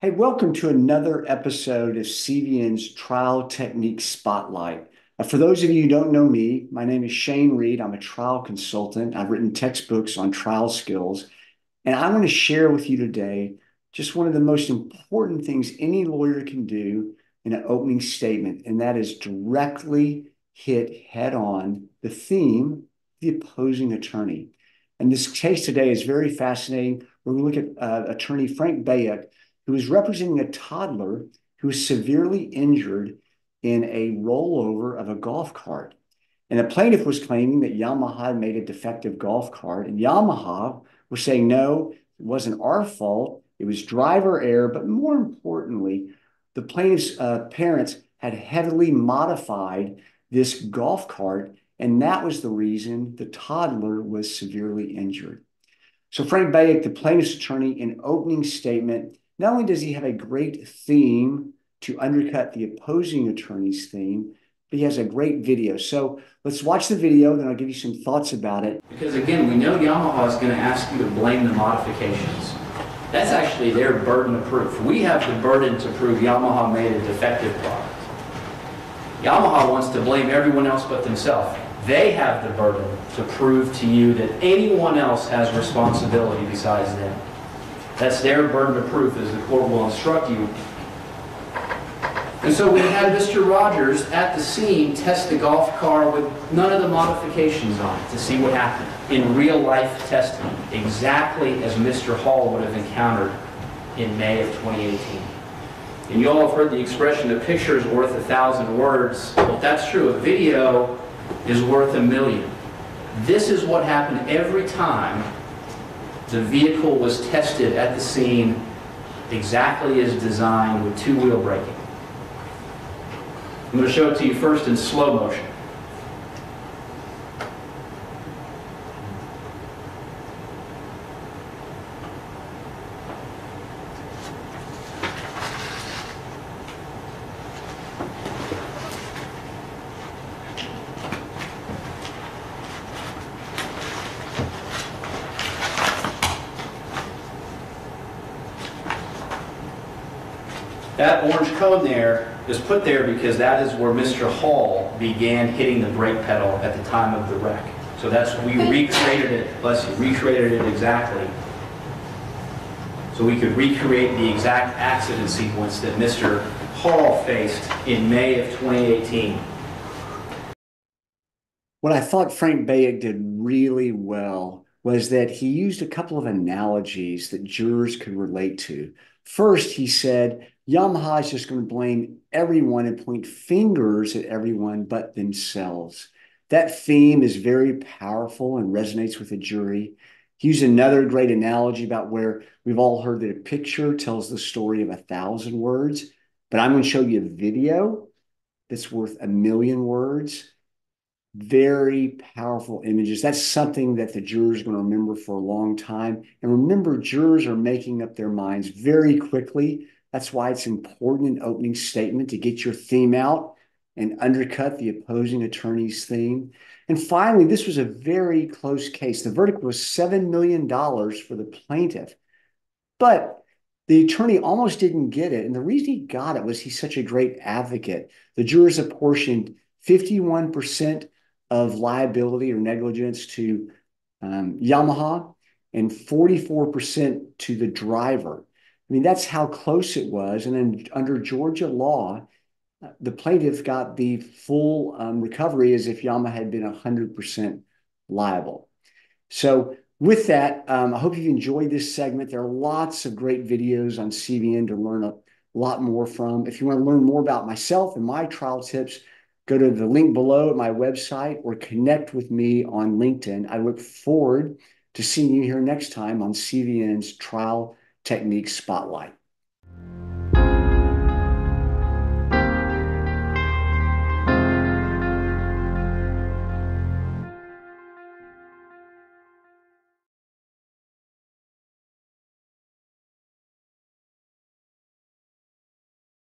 Hey, welcome to another episode of CVN's Trial Technique Spotlight. Uh, for those of you who don't know me, my name is Shane Read. I'm a trial consultant. I've written textbooks on trial skills, and I want to share with you today just one of the most important things any lawyer can do in an opening statement, and that is directly hit head on the theme the opposing attorney. And this case today is very fascinating. We're going to look at uh, attorney Frank Bayuk, who is representing a toddler who was severely injured in a rollover of a golf cart. And the plaintiff was claiming that Yamaha made a defective golf cart, and Yamaha was saying, no, it wasn't our fault. It was driver error. But more importantly, the plaintiff's uh, parents had heavily modified this golf cart, and that was the reason the toddler was severely injured. So Frank Bayuk, the plaintiff's attorney, in opening statement, not only does he have a great theme to undercut the opposing attorney's theme, but he has a great video. So let's watch the video, then I'll give you some thoughts about it. Because again, we know Yamaha is going to ask you to blame the modifications. That's actually their burden of proof. We have the burden to prove Yamaha made a defective product. Yamaha wants to blame everyone else but themselves. They have the burden to prove to you that anyone else has responsibility besides them. That's their burden of proof, as the court will instruct you. And so we had Mr. Rogers at the scene test the golf car with none of the modifications on it to see what happened in real life testing, exactly as Mr. Hall would have encountered in May of 2018. And you all have heard the expression, a picture is worth a thousand words. Well, that's true, a video is worth a million. This is what happened every time the vehicle was tested at the scene exactly as designed with two-wheel braking. I'm going to show it to you first in slow motion. That orange cone there is put there because that is where Mr. Hall began hitting the brake pedal at the time of the wreck. So that's, we recreated it, bless you, recreated it exactly. So we could recreate the exact accident sequence that Mr. Hall faced in May of 2018. What I thought Frank Bayuk did really well was that he used a couple of analogies that jurors could relate to. First, he said, Yamaha is just going to blame everyone and point fingers at everyone but themselves. That theme is very powerful and resonates with the jury. He used another great analogy about where we've all heard that a picture tells the story of a thousand words, but I'm going to show you a video that's worth a million words. Very powerful images. That's something that the jurors going to remember for a long time. And remember, jurors are making up their minds very quickly that's why it's important in opening statement to get your theme out and undercut the opposing attorney's theme. And finally, this was a very close case. The verdict was $7 million for the plaintiff. But the attorney almost didn't get it. And the reason he got it was he's such a great advocate. The jurors apportioned 51% of liability or negligence to um, Yamaha and 44% to the driver. I mean, that's how close it was. And then under Georgia law, the plaintiff got the full um, recovery as if Yamaha had been 100% liable. So with that, um, I hope you've enjoyed this segment. There are lots of great videos on CVN to learn a lot more from. If you want to learn more about myself and my trial tips, go to the link below at my website or connect with me on LinkedIn. I look forward to seeing you here next time on CVN's Trial Technique Spotlight.